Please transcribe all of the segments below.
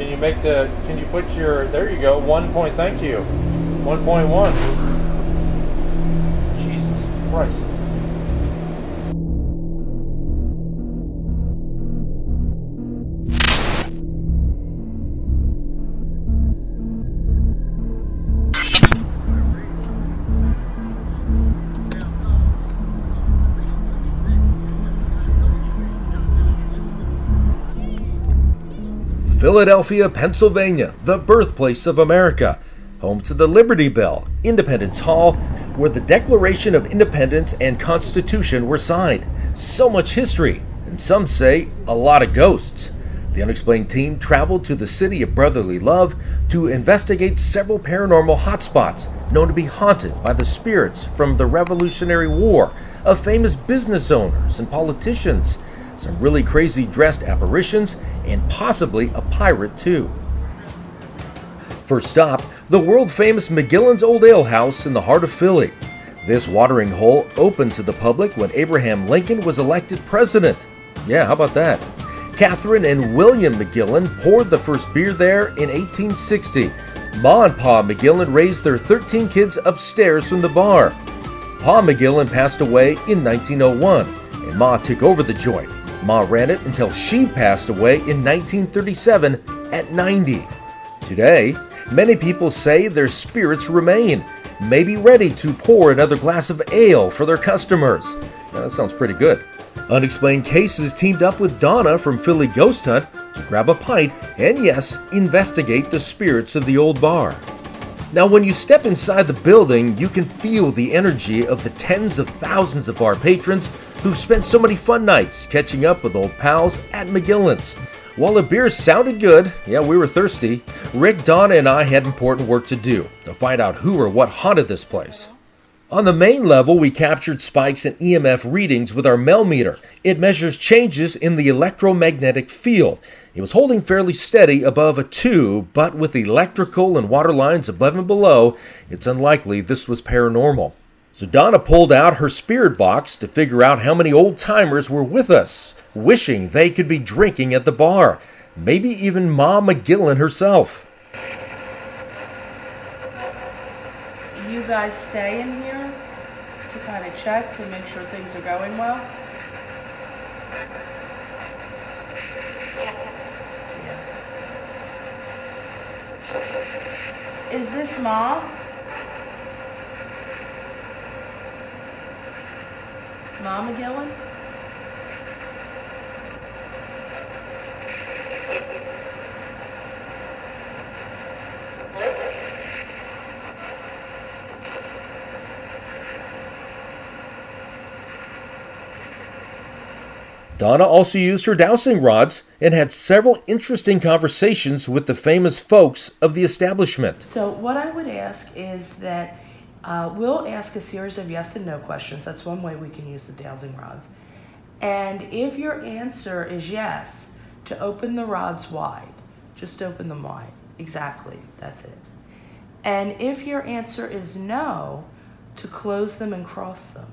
Can you make the, can you put your, there you go, one point, thank you. 1.1. Jesus Christ. Philadelphia, Pennsylvania, the birthplace of America, home to the Liberty Bell, Independence Hall, where the Declaration of Independence and Constitution were signed. So much history, and some say a lot of ghosts. The unexplained team traveled to the city of brotherly love to investigate several paranormal hotspots known to be haunted by the spirits from the Revolutionary War of famous business owners and politicians some really crazy dressed apparitions, and possibly a pirate too. First stop, the world famous McGillin's Olde Ale House in the heart of Philly. This watering hole opened to the public when Abraham Lincoln was elected president. Yeah, how about that? Catherine and William McGillin poured the first beer there in 1860. Ma and Pa McGillin raised their 13 kids upstairs from the bar. Pa McGillin passed away in 1901, and Ma took over the joint. Ma ran it until she passed away in 1937 at 90. Today, many people say their spirits remain, maybe ready to pour another glass of ale for their customers. Now, that sounds pretty good. Unexplained Cases teamed up with Donna from Philly Ghost Hunt to grab a pint and, yes, investigate the spirits of the old bar. Now, when you step inside the building, you can feel the energy of the tens of thousands of bar patrons who've spent so many fun nights catching up with old pals at McGillin's. While the beers sounded good, yeah, we were thirsty, Rick, Donna, and I had important work to do to find out who or what haunted this place. On the main level, we captured spikes in EMF readings with our Mel meter. It measures changes in the electromagnetic field It was holding fairly steady above a 2, but with electrical and water lines above and below, it's unlikely this was paranormal. So Donna pulled out her spirit box to figure out how many old timers were with us, wishing they could be drinking at the bar. Maybe even Ma McGillin herself. You guys stay in here to kind of check to make sure things are going well? Yeah. Is this Ma? Ma McGillin? Donna also used her dowsing rods and had several interesting conversations with the famous folks of the establishment. So, what I would ask is that uh, we'll ask a series of yes and no questions. That's one way we can use the dowsing rods. And if your answer is yes, to open the rods wide, just open them wide. Exactly, that's it. And if your answer is no, to close them and cross them.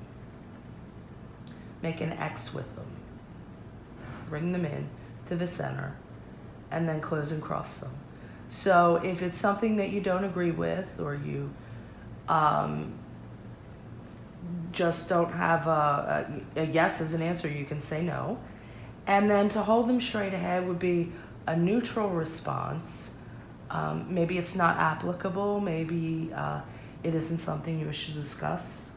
Make an X with them bring them in to the center, and then close and cross them. So if it's something that you don't agree with or you um, just don't have a, a, a, yes as an answer, you can say no. And then to hold them straight ahead would be a neutral response. Um, maybe it's not applicable, maybe uh, it isn't something you wish to discuss.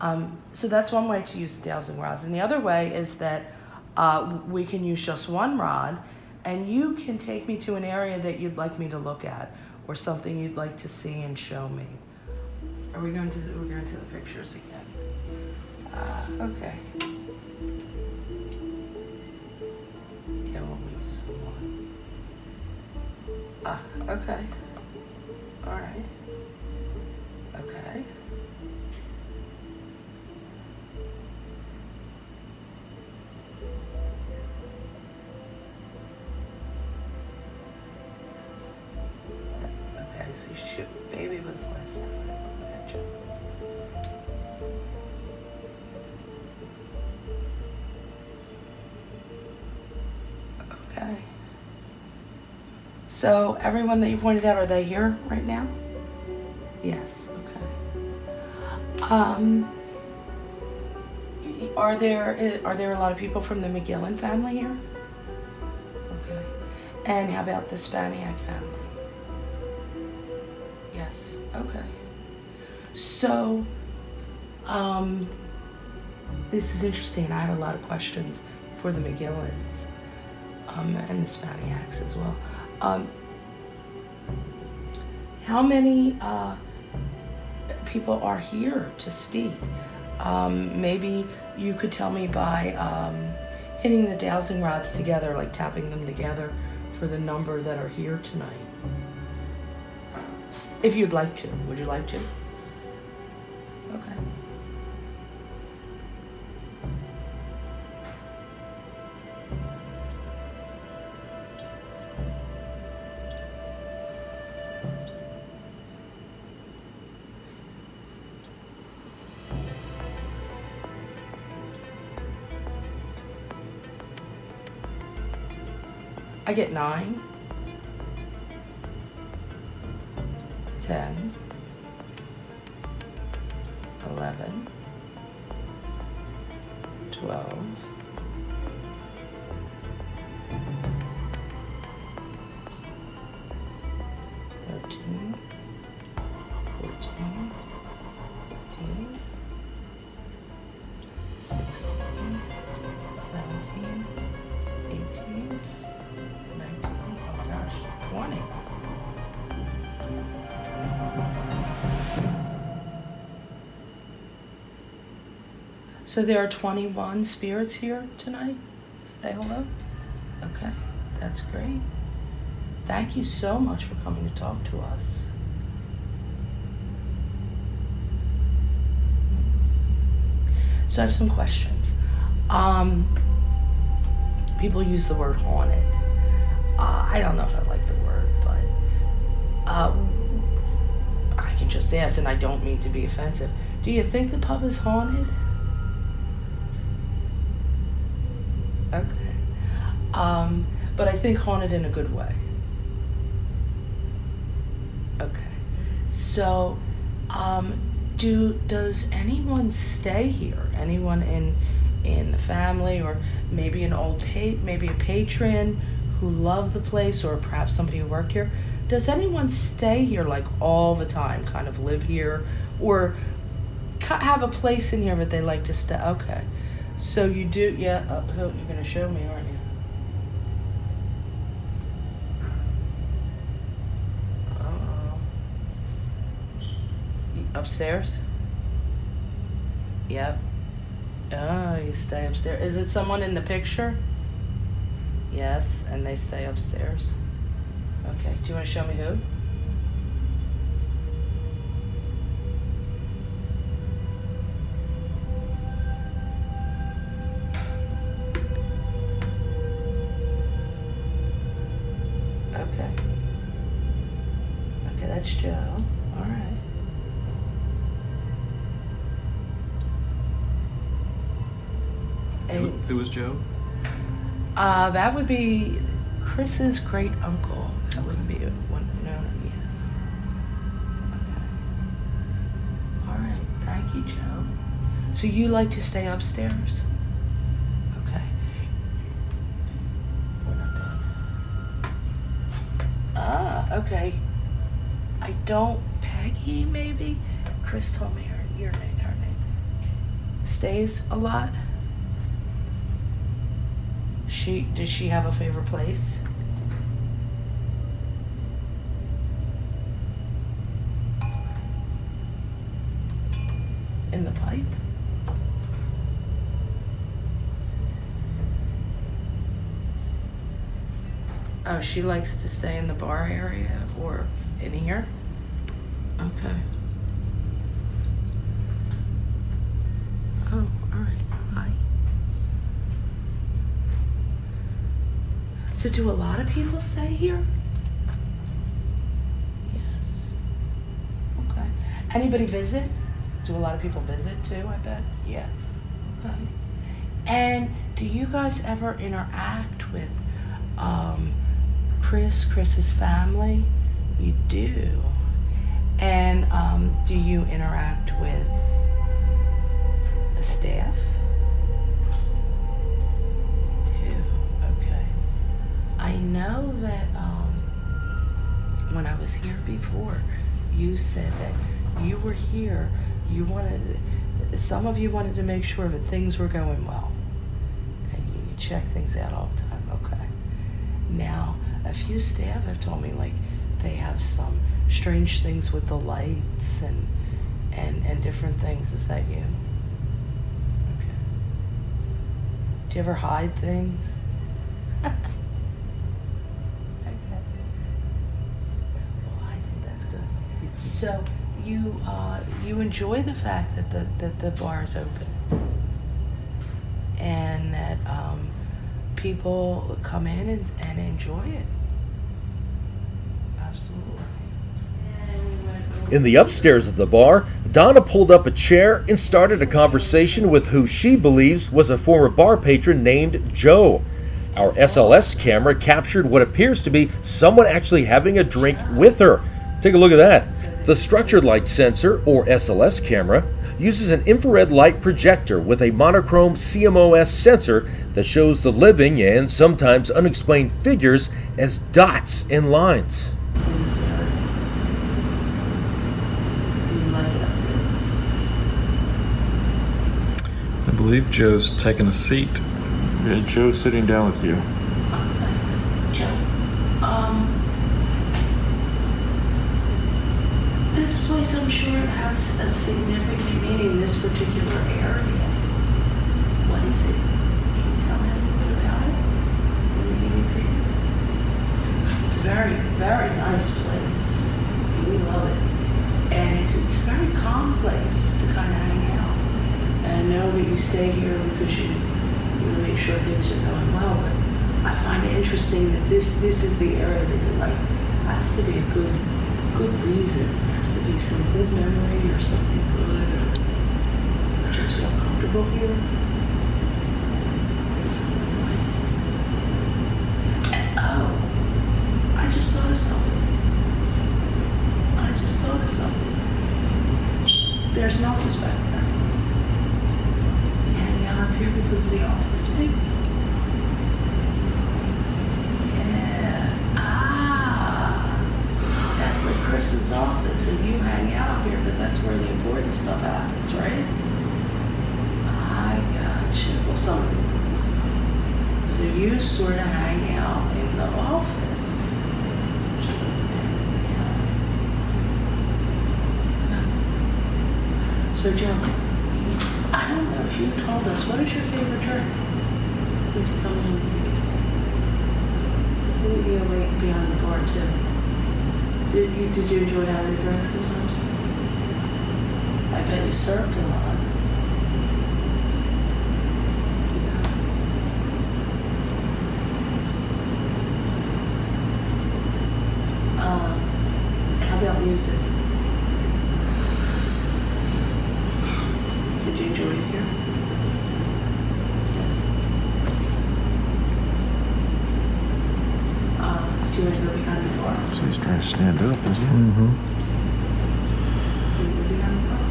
Um, so that's one way to use dowsing rods. And the other way is that uh, we can use just one rod and you can take me to an area that you'd like me to look at or something you'd like to see and show me. Are we going to, we're going to the pictures again? Uh, okay. Yeah, we'll use the one. Ah, okay. All right. Okay. see, shoot, baby was last time. Okay. So everyone that you pointed out, are they here right now? Yes. Okay. Um, are there are there a lot of people from the McGillin family here? Okay. And how about the Spaniak family? Yes. Okay. So, um, this is interesting. I had a lot of questions for the McGillins um, and the Spaniaks as well. Um, how many uh, people are here to speak? Um, maybe you could tell me by um, hitting the dowsing rods together, like tapping them together for the number that are here tonight. If you'd like to. Would you like to? Okay. I get nine. Ten. 11, 12, So there are 21 spirits here tonight? Say hello? Okay, that's great. Thank you so much for coming to talk to us. So I have some questions. Um, people use the word haunted. Uh, I don't know if I like the word, but uh, I can just ask, and I don't mean to be offensive. Do you think the pub is haunted? Okay. Um, but I think haunted in a good way. Okay. So, um, do does anyone stay here? Anyone in in the family, or maybe an old pa- maybe a patron who loved the place, or perhaps somebody who worked here? Does anyone stay here like all the time? Kind of live here, or have a place in here that they like to stay? Okay. So you do, yeah. Uh, you're gonna show me, aren't you? Uh, upstairs. Yep. Oh, you stay upstairs. Is it someone in the picture? Yes, and they stay upstairs. Okay. Do you want to show me who? Okay. Okay, that's Joe. All right. Who, who was Joe? uh, that would be Chris's great uncle. That would be one. No, yes. Okay. All right. Thank you, Joe. So you like to stay upstairs? Okay. We're not done. Ah, okay. I don't. Peggy, maybe. Chris told me her your name. Her name stays a lot. She does she have a favorite place? In the pipe? Oh, she likes to stay in the bar area or in here? Okay. So, do a lot of people stay here? Yes. Okay. Anybody visit? Do a lot of people visit too, I bet? Yeah. Okay. And do you guys ever interact with um, Chris, Chris's family? You do. And um, do you interact with the staff? Know that um, when I was here before, you said that you were here. You wanted, some of you wanted to make sure that things were going well, and you, you check things out all the time. Okay. Now, a few staff have told me like they have some strange things with the lights and and and different things. Is that you? Okay. Do you ever hide things? So you uh, you enjoy the fact that the that the bar is open and that um, people come in and, and enjoy it. Absolutely. In the upstairs of the bar, Donna pulled up a chair and started a conversation with who she believes was a former bar patron named Joe. Our SLS camera captured what appears to be someone actually having a drink with her. Take a look at that. The structured light sensor, or SLS camera, uses an infrared light projector with a monochrome CMOS sensor that shows the living and sometimes unexplained figures as dots and lines. in this area. You like it up here? I believe Joe's taking a seat. Yeah, Joe's sitting down with you. Okay. Joe, um, this place, I'm sure it has a significant meaning, this particular area. What is it? Can you tell me a little bit about it? You? It's a very, very nice place. We love it. And it's, it's a very calm place to kind of hang out. And I know that you stay here because you, you want to make sure things are going well, but I find it interesting that this, this is the area that you're like, has to be a good, good reason. Has to be some good memory or something good, or just feel comfortable here. Nice. And, oh, I just thought of something. I just thought of something. There's an office back there. Hanging out up here because of the office, maybe. Yeah. Ah. That's like Chris's office, and you hang out up here because that's where the important stuff happens, right? I gotcha. Well, some of the important stuff. So you sort of hang out in the office. Which is over there in the house. So, Joe, I don't know if you told us, what is your favorite drink? Please tell me. You wait behind the bar too? Did you did you enjoy having a drink sometimes? I bet you served a lot. Yeah. Um, how about music? Did you enjoy it here? Um, do you want to go behind the bar? So he's trying to stand up, isn't he? Mm-hmm. Should we go behind the bar?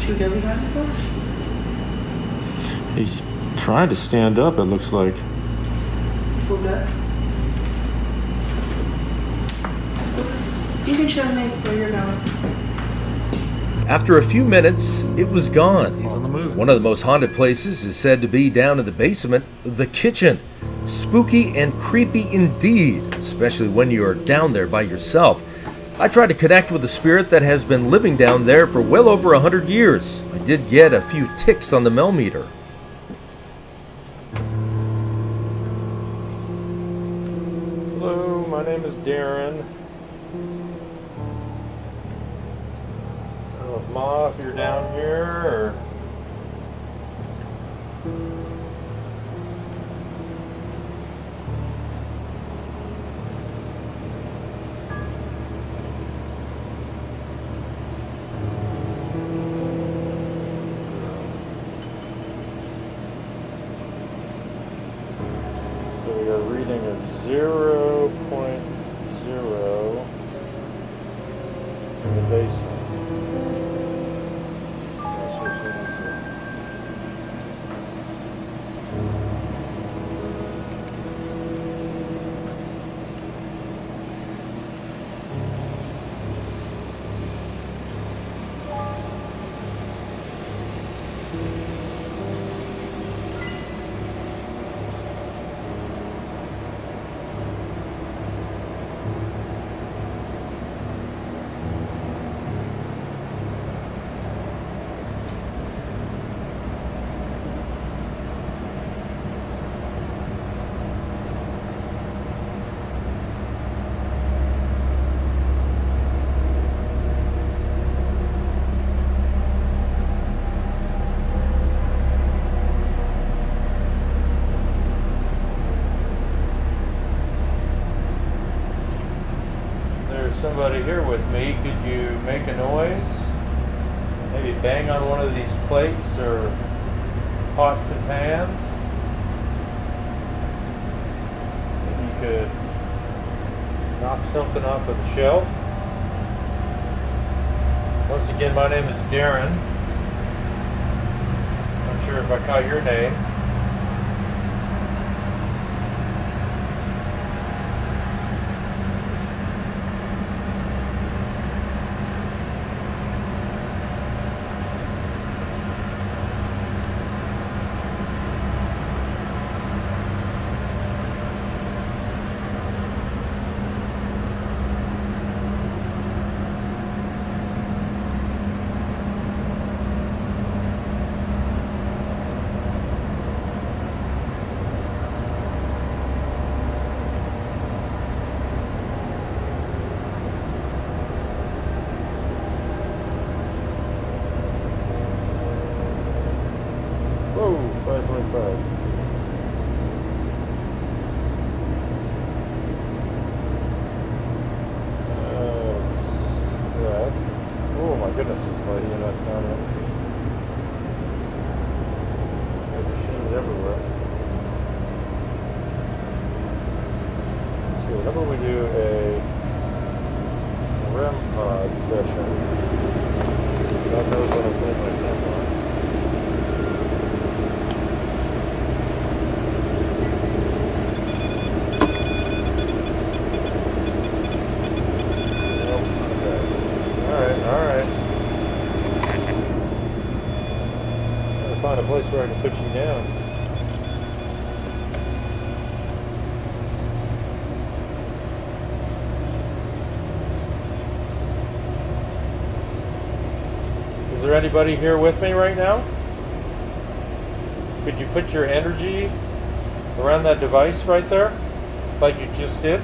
Should we go behind the bar? He's trying to stand up, it looks like. We'll. You can show me where you're going. After a few minutes, it was gone. He's on the move. One of the most haunted places is said to be down in the basement, the kitchen. Spooky and creepy indeed, especially when you are down there by yourself. I tried to connect with a spirit that has been living down there for well over a hundred years. I did get a few ticks on the Mel meter. Hello, my name is Darren. I don't know if Ma, if you're down here, or. We got a reading of 0.0 in the basement. That's what she wants here. There's somebody here with me. Could you make a noise? Maybe bang on one of these plates or pots and pans? Maybe you could knock something off of the shelf. Once again, my name is Darren. I'm not sure if I caught your name. Whoa, 525. Uh, that. Oh my goodness, there's lighting in that camera. There's machines everywhere. So whenever we do a REM pod session, God knows when I put my camera on. Alright, alright. Gotta find a place where I can put you down. Is there anybody here with me right now? Could you put your energy around that device right there? Like you just did?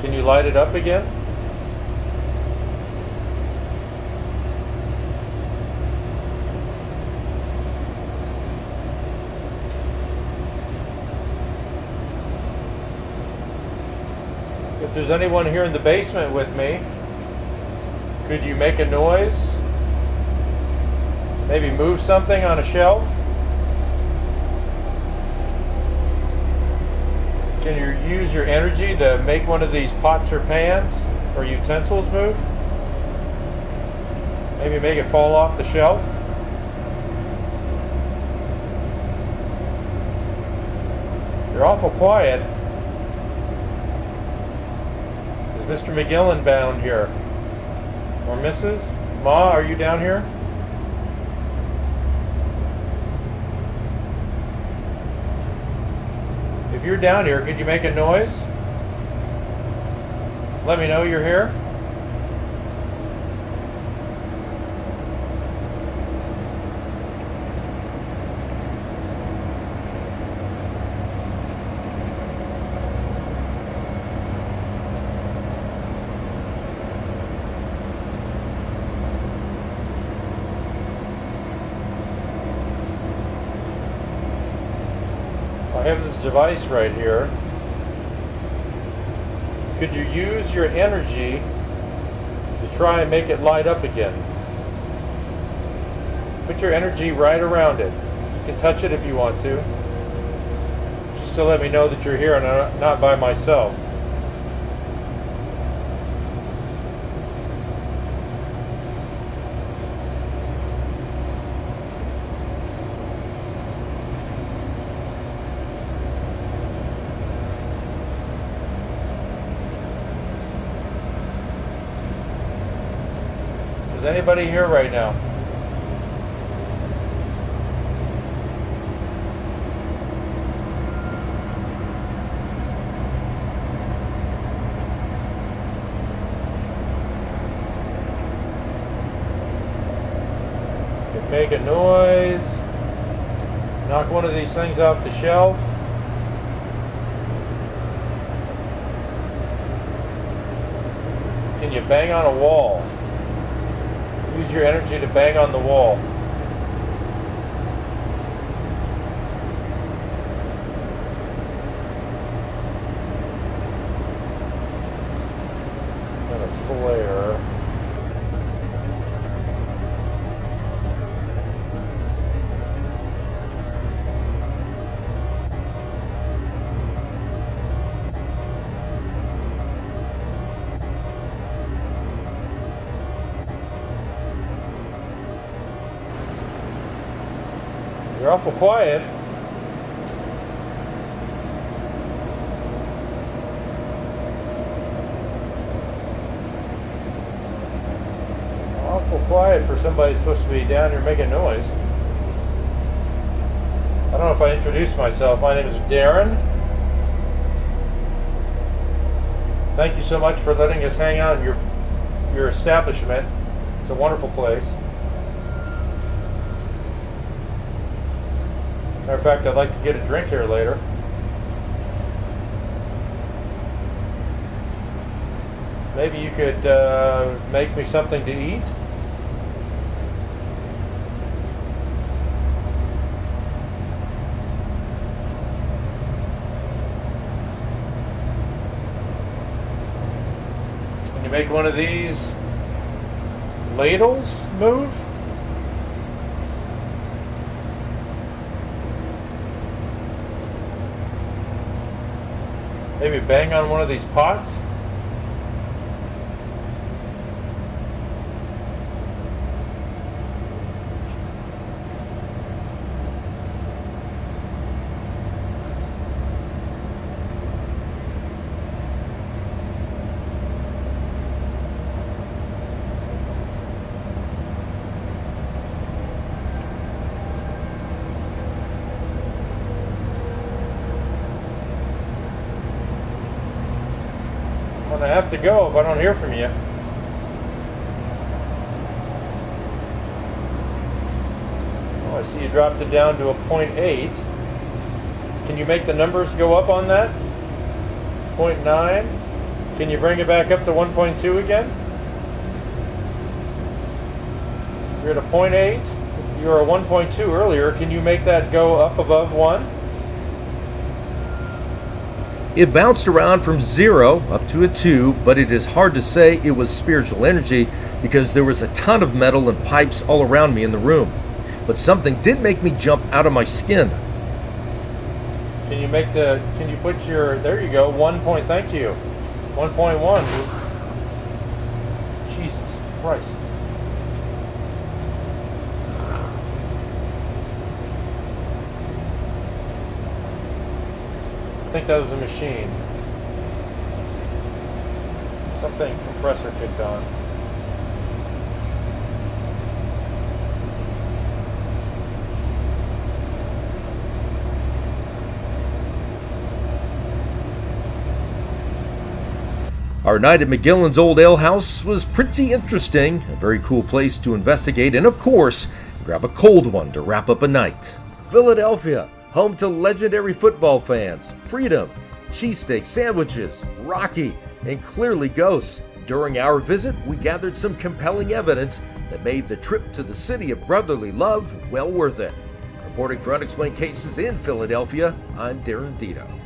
Can you light it up again? There's anyone here in the basement with me, could you make a noise? Maybe move something on a shelf? Can you use your energy to make one of these pots or pans or utensils move? Maybe make it fall off the shelf? You're awful quiet. Is Mr. McGillin bound here? Or Mrs.? Ma, are you down here? If you're down here, could you make a noise? Let me know you're here. I have this device right here. Could you use your energy to try and make it light up again? Put your energy right around it. You can touch it if you want to. Just to let me know that you're here and I'm not by myself. Is anybody here right now? Make a noise. Knock one of these things off the shelf. Can you bang on a wall? Use your energy to bang on the wall. You're awful quiet. Awful quiet for somebody supposed to be down here making noise. I don't know if I introduced myself. My name is Darren. Thank you so much for letting us hang out in your your establishment. It's a wonderful place. Matter of fact, I'd like to get a drink here later. Maybe you could uh, make me something to eat. Can you make one of these ladles move? Maybe bang on one of these pots? Gonna have to go if I don't hear from you. Oh, I see you dropped it down to a 0.8. Can you make the numbers go up on that? 0.9. Can you bring it back up to 1.2 again? You're at a 0.8. You were a 1.2 earlier. Can you make that go up above 1? It bounced around from zero up to a two, but it is hard to say it was spiritual energy because there was a ton of metal and pipes all around me in the room. But something did make me jump out of my skin. Can you make the, can you put your, there you go, one point, thank you. 1.1. Jesus Christ. I think that was a machine. Something compressor kicked on. Our night at McGillin's Olde Ale House was pretty interesting, a very cool place to investigate, and of course, grab a cold one to wrap up a night. Philadelphia, home to legendary football fans, freedom, cheesesteak sandwiches, Rocky, and clearly ghosts. During our visit, we gathered some compelling evidence that made the trip to the city of brotherly love well worth it. Reporting for Unexplained Cases in Philadelphia, I'm Darren Dedo.